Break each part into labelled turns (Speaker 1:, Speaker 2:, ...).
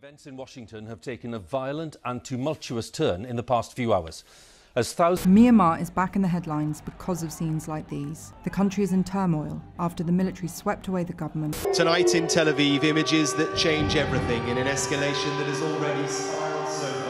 Speaker 1: Events in Washington have taken a violent and tumultuous turn in the past few hours. As thousands
Speaker 2: Myanmar is back in the headlines because of scenes like these. The country is in turmoil after the military swept away the government.
Speaker 3: Tonight in Tel Aviv, images that change everything in an escalation that has already spiraled so fast.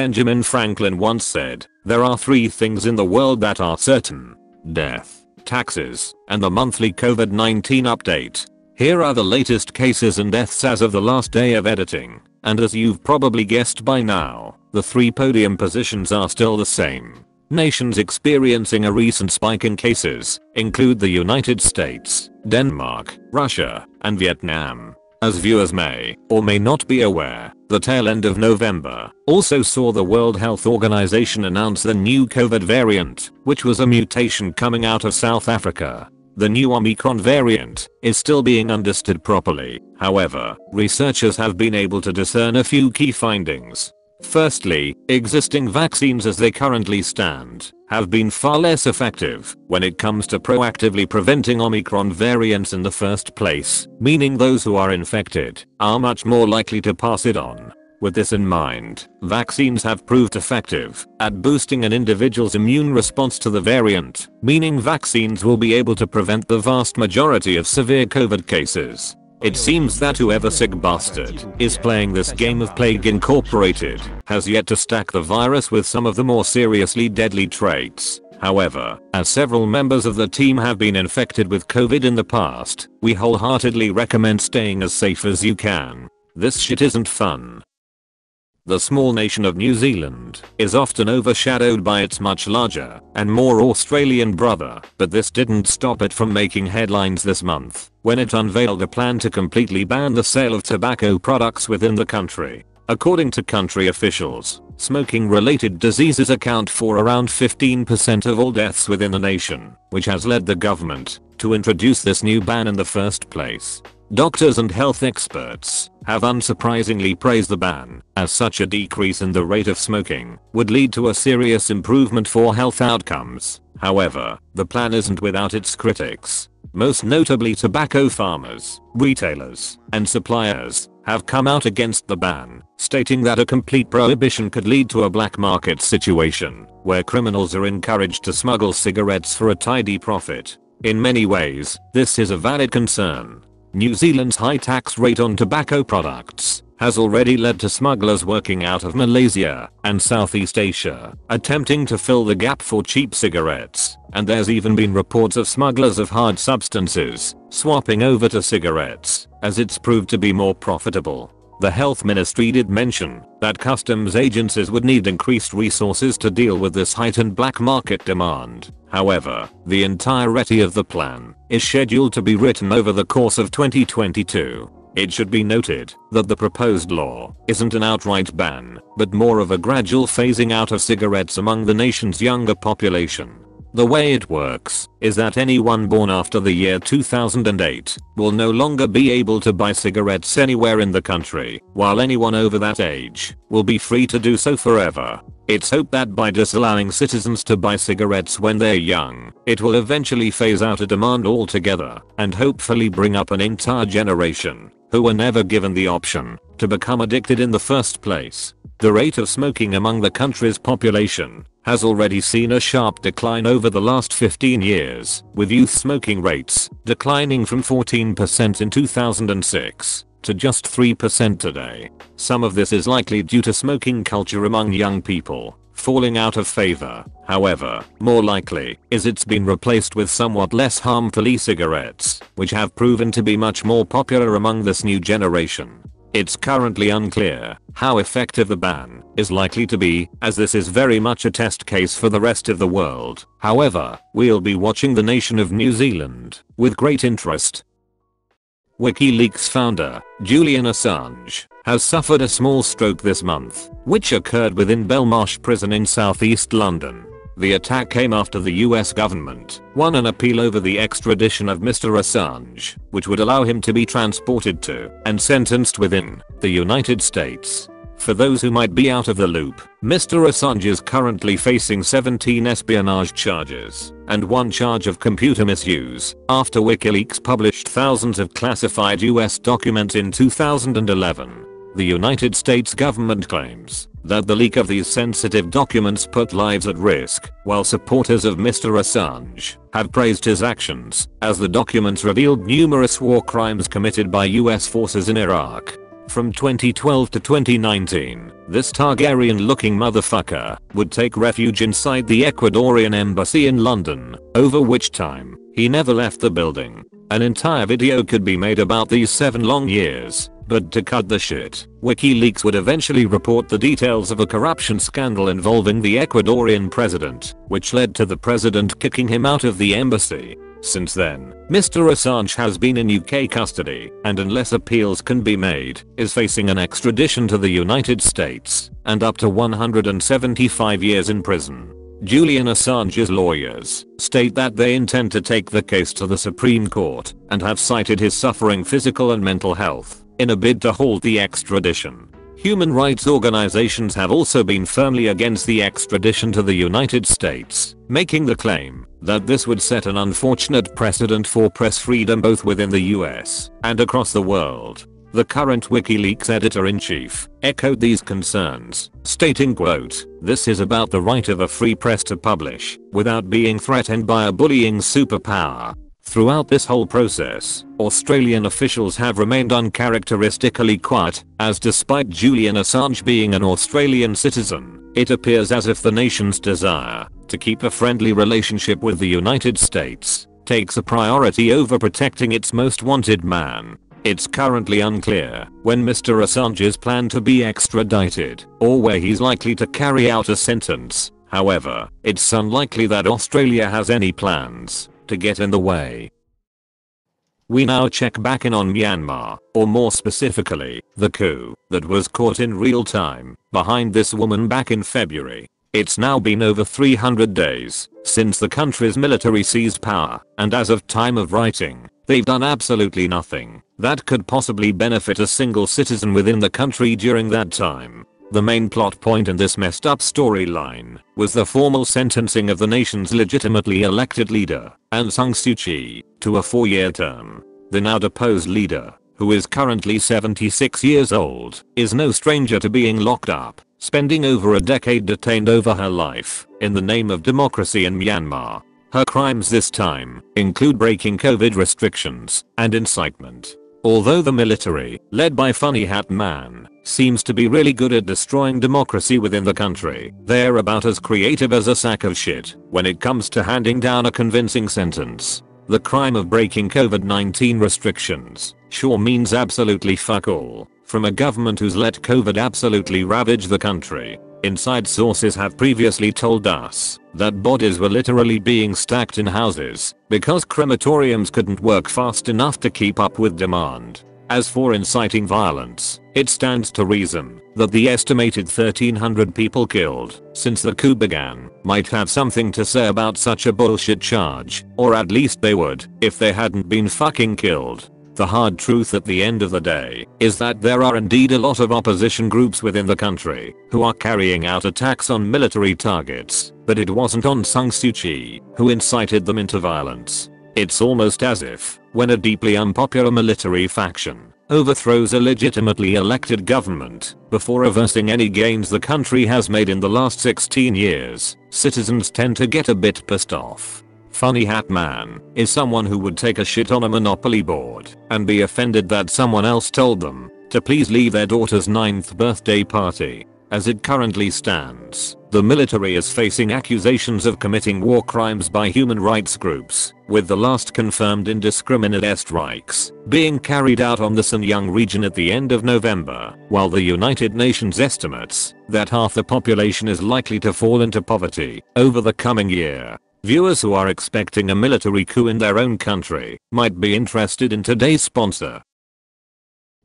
Speaker 4: Benjamin Franklin once said, There are three things in the world that are certain death, taxes, and the monthly COVID 19 update. Here are the latest cases and deaths as of the last day of editing, and as you've probably guessed by now, the three podium positions are still the same. Nations experiencing a recent spike in cases include the United States, Denmark, Russia, and Vietnam. As viewers may or may not be aware, the tail end of November also saw the World Health Organization announce the new COVID variant, which was a mutation coming out of South Africa. The new Omicron variant is still being understood properly. However, researchers have been able to discern a few key findings. Firstly, existing vaccines as they currently stand have been far less effective when it comes to proactively preventing Omicron variants in the first place, meaning those who are infected are much more likely to pass it on. With this in mind, vaccines have proved effective at boosting an individual's immune response to the variant, meaning vaccines will be able to prevent the vast majority of severe COVID cases. It seems that whoever sick bastard is playing this game of Plague Incorporated has yet to stack the virus with some of the more seriously deadly traits. However, as several members of the team have been infected with COVID in the past, we wholeheartedly recommend staying as safe as you can. This shit isn't fun. The small nation of New Zealand is often overshadowed by its much larger and more Australian brother, but this didn't stop it from making headlines this month when it unveiled a plan to completely ban the sale of tobacco products within the country. According to country officials, smoking related diseases account for around 15% of all deaths within the nation, which has led the government to introduce this new ban in the first place. Doctors and health experts have unsurprisingly praised the ban, as such a decrease in the rate of smoking would lead to a serious improvement for health outcomes. However, the plan isn't without its critics. Most notably tobacco farmers, retailers, and suppliers have come out against the ban, stating that a complete prohibition could lead to a black market situation where criminals are encouraged to smuggle cigarettes for a tidy profit. In many ways, this is a valid concern. New Zealand's high tax rate on tobacco products has already led to smugglers working out of Malaysia and Southeast Asia, attempting to fill the gap for cheap cigarettes, and there's even been reports of smugglers of hard substances swapping over to cigarettes, as it's proved to be more profitable. The health ministry did mention that customs agencies would need increased resources to deal with this heightened black market demand. However, the entirety of the plan is scheduled to be written over the course of 2022. It should be noted that the proposed law isn't an outright ban, but more of a gradual phasing out of cigarettes among the nation's younger population. The way it works is that anyone born after the year 2008 will no longer be able to buy cigarettes anywhere in the country, while anyone over that age will be free to do so forever. It's hoped that by disallowing citizens to buy cigarettes when they're young, it will eventually phase out a demand altogether and hopefully bring up an entire generation who were never given the option to become addicted in the first place. The rate of smoking among the country's population has already seen a sharp decline over the last 15 years, with youth smoking rates declining from 14% in 2006 to just 3% today. Some of this is likely due to smoking culture among young people falling out of favor. However, more likely is it's been replaced with somewhat less harmful e-cigarettes, which have proven to be much more popular among this new generation. It's currently unclear how effective the ban is likely to be, as this is very much a test case for the rest of the world. However, we'll be watching the nation of New Zealand with great interest. WikiLeaks founder, Julian Assange, has suffered a small stroke this month, which occurred within Belmarsh prison in southeast London. The attack came after the US government won an appeal over the extradition of Mr. Assange, which would allow him to be transported to and sentenced within the United States. For those who might be out of the loop, Mr. Assange is currently facing 17 espionage charges and one charge of computer misuse after WikiLeaks published thousands of classified US documents in 2011. The United States government claims that the leak of these sensitive documents put lives at risk, while supporters of Mr. Assange have praised his actions, as the documents revealed numerous war crimes committed by US forces in Iraq. From 2012 to 2019, this Targaryen looking motherfucker would take refuge inside the Ecuadorian embassy in London, over which time, he never left the building. An entire video could be made about these 7 long years, but to cut the shit, WikiLeaks would eventually report the details of a corruption scandal involving the Ecuadorian president, which led to the president kicking him out of the embassy. Since then, Mr. Assange has been in UK custody and unless appeals can be made, is facing an extradition to the United States and up to 175 years in prison. Julian Assange's lawyers state that they intend to take the case to the Supreme Court and have cited his suffering physical and mental health in a bid to halt the extradition. Human rights organizations have also been firmly against the extradition to the United States, making the claim that this would set an unfortunate precedent for press freedom both within the US and across the world. The current WikiLeaks editor-in-chief echoed these concerns, stating quote, This is about the right of a free press to publish without being threatened by a bullying superpower. Throughout this whole process, Australian officials have remained uncharacteristically quiet, as despite Julian Assange being an Australian citizen, it appears as if the nation's desire to keep a friendly relationship with the United States takes a priority over protecting its most wanted man. It's currently unclear when Mr. Assange is planned to be extradited or where he's likely to carry out a sentence. However, it's unlikely that Australia has any plans to get in the way. We now check back in on Myanmar, or more specifically, the coup that was caught in real time behind this woman back in February. It's now been over 300 days since the country's military seized power, and as of time of writing, they've done absolutely nothing that could possibly benefit a single citizen within the country during that time. The main plot point in this messed up storyline was the formal sentencing of the nation's legitimately elected leader, Aung San Suu Kyi, to a 4-year term. The now deposed leader, who is currently 76 years old, is no stranger to being locked up, spending over a decade detained over her life in the name of democracy in Myanmar. Her crimes this time include breaking COVID restrictions and incitement. Although the military, led by Funny Hat Man, seems to be really good at destroying democracy within the country, they're about as creative as a sack of shit when it comes to handing down a convincing sentence. The crime of breaking COVID-19 restrictions sure means absolutely fuck all from a government who's let COVID absolutely ravage the country. Inside sources have previously told us that bodies were literally being stacked in houses because crematoriums couldn't work fast enough to keep up with demand. As for inciting violence, it stands to reason that the estimated 1300 people killed since the coup began might have something to say about such a bullshit charge, or at least they would if they hadn't been fucking killed. The hard truth at the end of the day is that there are indeed a lot of opposition groups within the country who are carrying out attacks on military targets, but it wasn't Aung San Suu Kyi who incited them into violence. It's almost as if, when a deeply unpopular military faction overthrows a legitimately elected government before reversing any gains the country has made in the last 16 years, citizens tend to get a bit pissed off. Funny Hat Man is someone who would take a shit on a monopoly board and be offended that someone else told them to please leave their daughter's 9th birthday party as it currently stands, the military is facing accusations of committing war crimes by human rights groups, with the last confirmed indiscriminate airstrikes being carried out on the Sagaing region at the end of November, while the United Nations estimates that half the population is likely to fall into poverty over the coming year. Viewers who are expecting a military coup in their own country might be interested in today's sponsor,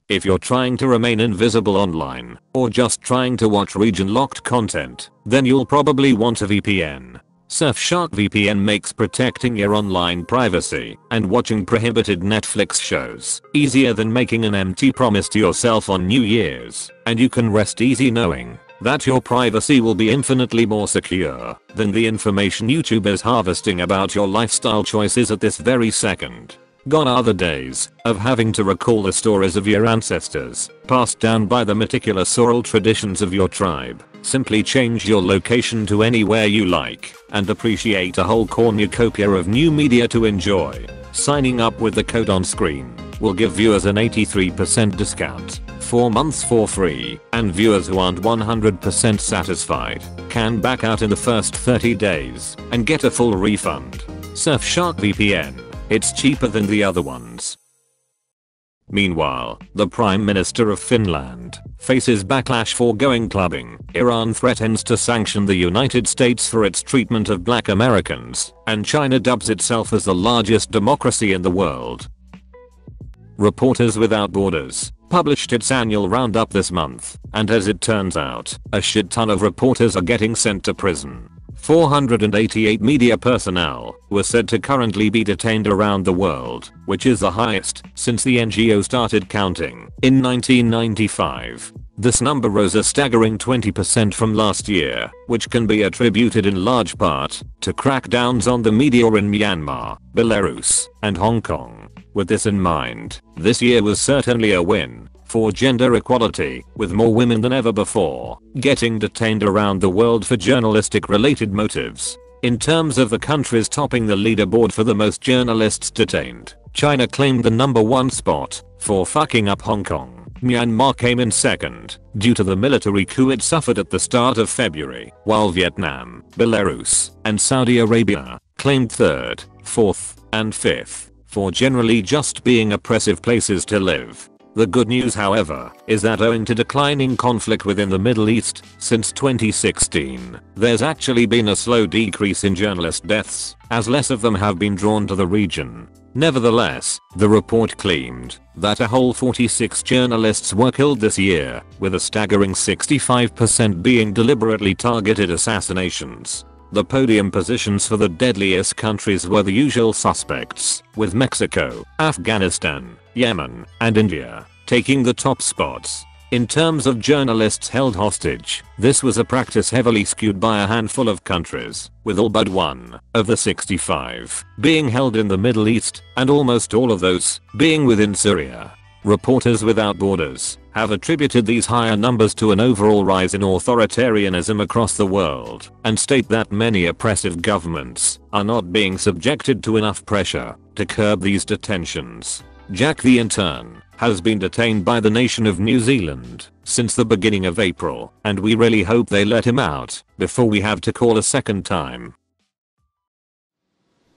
Speaker 4: if you're trying to remain invisible online, or just trying to watch region locked content, then you'll probably want a VPN. Surfshark VPN makes protecting your online privacy and watching prohibited Netflix shows easier than making an empty promise to yourself on New Year's, and you can rest easy knowing that your privacy will be infinitely more secure than the information YouTube is harvesting about your lifestyle choices at this very second. Gone are the days of having to recall the stories of your ancestors, passed down by the meticulous oral traditions of your tribe. Simply change your location to anywhere you like and appreciate a whole cornucopia of new media to enjoy. Signing up with the code on screen will give viewers an 83% discount, 4 months for free, and viewers who aren't 100% satisfied can back out in the first 30 days and get a full refund. Surfshark VPN it's cheaper than the other ones. Meanwhile, the Prime Minister of Finland faces backlash for going clubbing. Iran threatens to sanction the United States for its treatment of black Americans, and China dubs itself as the largest democracy in the world. Reporters Without Borders published its annual roundup this month, and as it turns out, a shit ton of reporters are getting sent to prison. 488 media personnel were said to currently be detained around the world, which is the highest since the NGO started counting in 1995. This number rose a staggering 20% from last year, which can be attributed in large part to crackdowns on the media in Myanmar, Belarus, and Hong Kong. With this in mind, this year was certainly a win for gender equality, with more women than ever before getting detained around the world for journalistic related motives. In terms of the countries topping the leaderboard for the most journalists detained, China claimed the number one spot for fucking up Hong Kong. Myanmar came in second due to the military coup it suffered at the start of February, while Vietnam, Belarus, and Saudi Arabia claimed third, fourth, and fifth for generally just being oppressive places to live. The good news however, is that owing to declining conflict within the Middle East since 2016, there's actually been a slow decrease in journalist deaths, as less of them have been drawn to the region. Nevertheless, the report claimed that a whole 46 journalists were killed this year, with a staggering 65% being deliberately targeted assassinations. The podium positions for the deadliest countries were the usual suspects, with Mexico, Afghanistan, Yemen, and India taking the top spots. In terms of journalists held hostage, this was a practice heavily skewed by a handful of countries, with all but one of the 65 being held in the Middle East, and almost all of those being within Syria. Reporters Without Borders have attributed these higher numbers to an overall rise in authoritarianism across the world and state that many oppressive governments are not being subjected to enough pressure to curb these detentions. Jack the intern has been detained by the nation of New Zealand since the beginning of April and we really hope they let him out before we have to call a second time.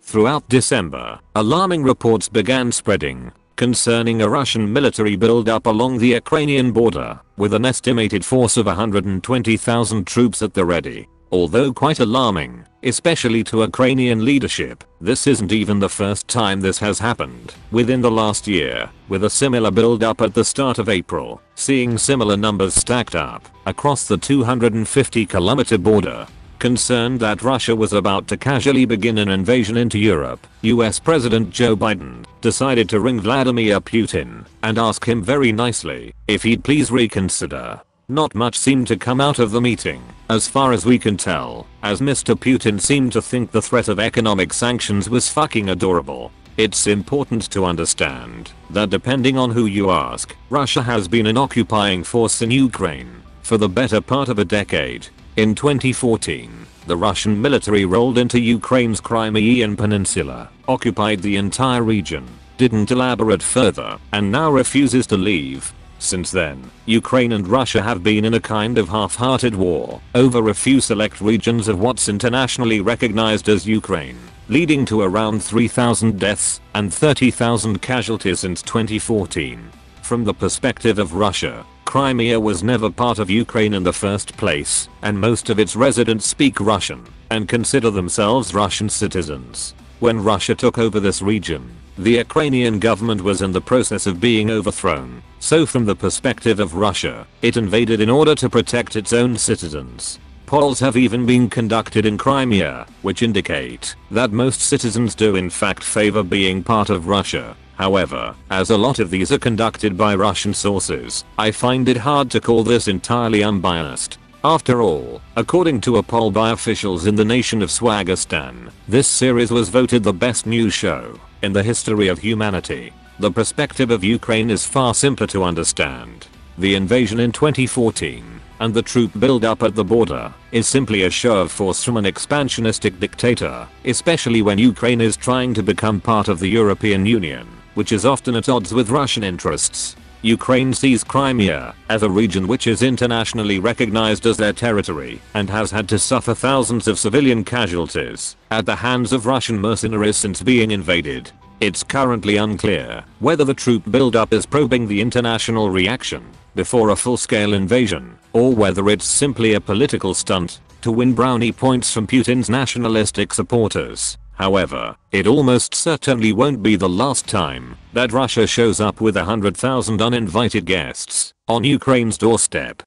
Speaker 4: Throughout December, alarming reports began spreading concerning a Russian military buildup along the Ukrainian border, with an estimated force of 120,000 troops at the ready. Although quite alarming, especially to Ukrainian leadership, this isn't even the first time this has happened. Within the last year, with a similar build up at the start of April, seeing similar numbers stacked up across the 250 kilometer border, Concerned that Russia was about to casually begin an invasion into Europe, US President Joe Biden decided to ring Vladimir Putin and ask him very nicely if he'd please reconsider. Not much seemed to come out of the meeting, as far as we can tell, as Mr. Putin seemed to think the threat of economic sanctions was fucking adorable. It's important to understand that depending on who you ask, Russia has been an occupying force in Ukraine for the better part of a decade in 2014, the Russian military rolled into Ukraine's Crimean Peninsula, occupied the entire region, didn't elaborate further, and now refuses to leave. Since then, Ukraine and Russia have been in a kind of half-hearted war over a few select regions of what's internationally recognized as Ukraine, leading to around 3,000 deaths and 30,000 casualties since 2014. From the perspective of Russia, Crimea was never part of Ukraine in the first place, and most of its residents speak Russian and consider themselves Russian citizens. When Russia took over this region, the Ukrainian government was in the process of being overthrown, so from the perspective of Russia, it invaded in order to protect its own citizens. Polls have even been conducted in Crimea, which indicate that most citizens do in fact favor being part of Russia, However, as a lot of these are conducted by Russian sources, I find it hard to call this entirely unbiased. After all, according to a poll by officials in the nation of Swagistan, this series was voted the best news show in the history of humanity. The perspective of Ukraine is far simpler to understand. The invasion in 2014 and the troop build-up at the border is simply a show of force from an expansionistic dictator, especially when Ukraine is trying to become part of the European Union which is often at odds with Russian interests. Ukraine sees Crimea as a region which is internationally recognized as their territory and has had to suffer thousands of civilian casualties at the hands of Russian mercenaries since being invaded. It's currently unclear whether the troop buildup is probing the international reaction before a full-scale invasion or whether it's simply a political stunt to win brownie points from Putin's nationalistic supporters. However, it almost certainly won't be the last time that Russia shows up with a hundred thousand uninvited guests on Ukraine's doorstep.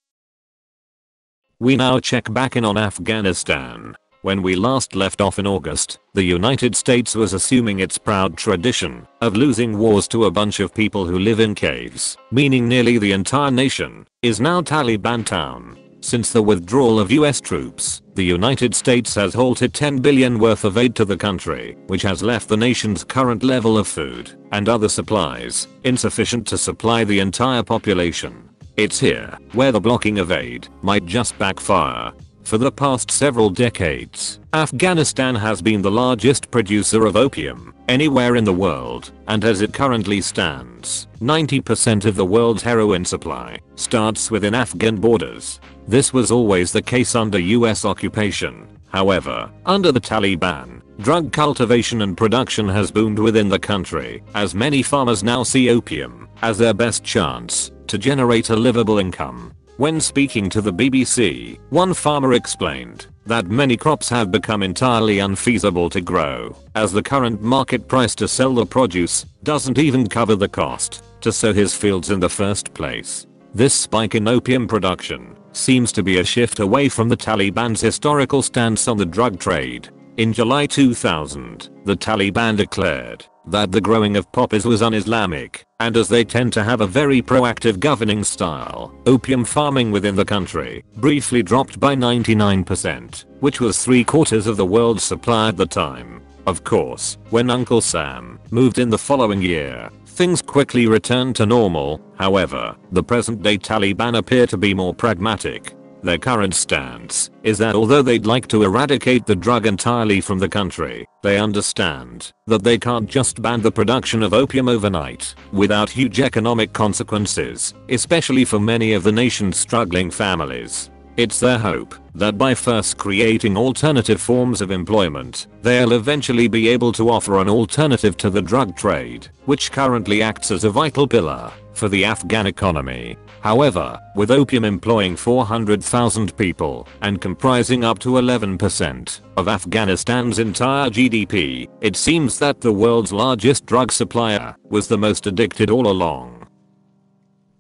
Speaker 4: We now check back in on Afghanistan. When we last left off in August, the United States was assuming its proud tradition of losing wars to a bunch of people who live in caves, meaning nearly the entire nation is now Taliban town. Since the withdrawal of US troops, the United States has halted 10 billion worth of aid to the country, which has left the nation's current level of food and other supplies insufficient to supply the entire population. It's here where the blocking of aid might just backfire. For the past several decades, Afghanistan has been the largest producer of opium anywhere in the world, and as it currently stands, 90% of the world's heroin supply starts within Afghan borders. This was always the case under US occupation. However, under the Taliban, drug cultivation and production has boomed within the country, as many farmers now see opium as their best chance to generate a livable income. When speaking to the BBC, one farmer explained that many crops have become entirely unfeasible to grow, as the current market price to sell the produce doesn't even cover the cost to sow his fields in the first place. This spike in opium production seems to be a shift away from the Taliban's historical stance on the drug trade. In July 2000, the Taliban declared that the growing of poppies was un-Islamic, and as they tend to have a very proactive governing style, opium farming within the country briefly dropped by 99%, which was three quarters of the world's supply at the time. Of course, when Uncle Sam moved in the following year, things quickly returned to normal, however, the present day Taliban appear to be more pragmatic. Their current stance is that although they'd like to eradicate the drug entirely from the country, they understand that they can't just ban the production of opium overnight without huge economic consequences, especially for many of the nation's struggling families. It's their hope that by first creating alternative forms of employment, they'll eventually be able to offer an alternative to the drug trade, which currently acts as a vital pillar for the Afghan economy. However, with opium employing 400,000 people and comprising up to 11% of Afghanistan's entire GDP, it seems that the world's largest drug supplier was the most addicted all along.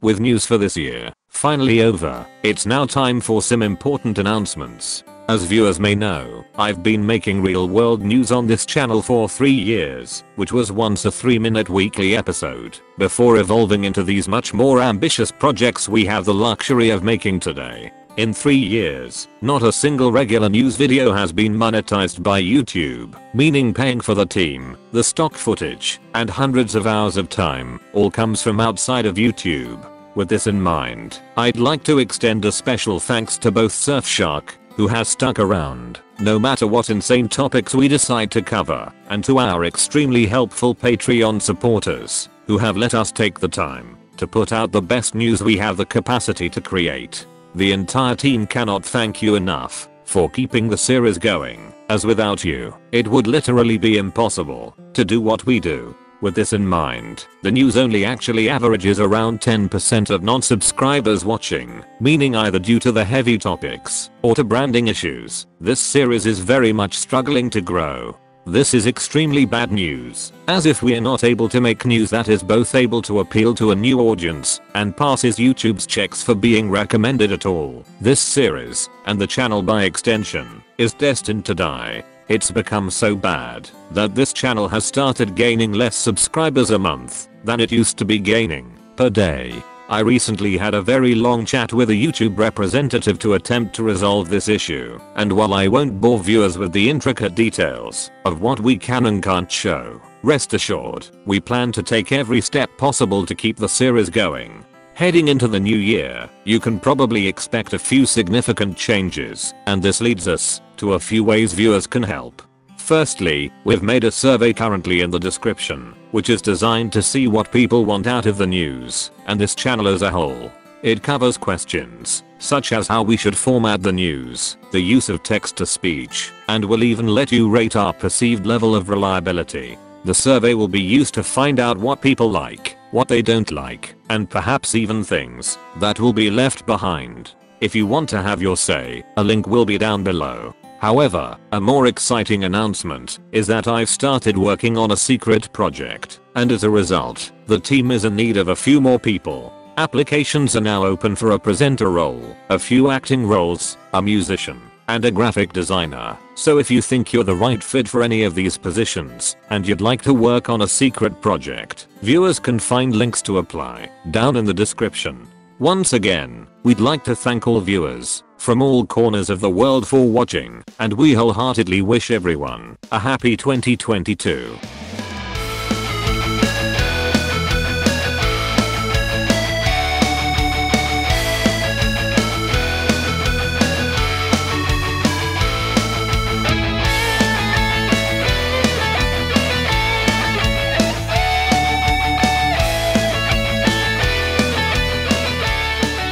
Speaker 4: With news for this year finally over, it's now time for some important announcements. As viewers may know, I've been making real world news on this channel for 3 years, which was once a 3 minute weekly episode, before evolving into these much more ambitious projects we have the luxury of making today. In 3 years, not a single regular news video has been monetized by YouTube, meaning paying for the team, the stock footage, and hundreds of hours of time, all comes from outside of YouTube. With this in mind, I'd like to extend a special thanks to both Surfshark who has stuck around, no matter what insane topics we decide to cover, and to our extremely helpful Patreon supporters, who have let us take the time to put out the best news we have the capacity to create. The entire team cannot thank you enough for keeping the series going, as without you, it would literally be impossible to do what we do. With this in mind, the news only actually averages around 10% of non-subscribers watching, meaning either due to the heavy topics or to branding issues, this series is very much struggling to grow. This is extremely bad news, as if we are not able to make news that is both able to appeal to a new audience and passes YouTube's checks for being recommended at all. This series, and the channel by extension, is destined to die. It's become so bad that this channel has started gaining less subscribers a month than it used to be gaining per day. I recently had a very long chat with a YouTube representative to attempt to resolve this issue, and while I won't bore viewers with the intricate details of what we can and can't show, rest assured, we plan to take every step possible to keep the series going. Heading into the new year, you can probably expect a few significant changes, and this leads us to a few ways viewers can help. Firstly, we've made a survey currently in the description, which is designed to see what people want out of the news, and this channel as a whole. It covers questions, such as how we should format the news, the use of text to speech, and will even let you rate our perceived level of reliability. The survey will be used to find out what people like, what they don't like, and perhaps even things that will be left behind. If you want to have your say, a link will be down below. However, a more exciting announcement is that I've started working on a secret project, and as a result, the team is in need of a few more people. Applications are now open for a presenter role, a few acting roles, a musician, and a graphic designer. So if you think you're the right fit for any of these positions, and you'd like to work on a secret project, viewers can find links to apply down in the description. Once again, we'd like to thank all viewers from all corners of the world for watching, and we wholeheartedly wish everyone a happy 2022.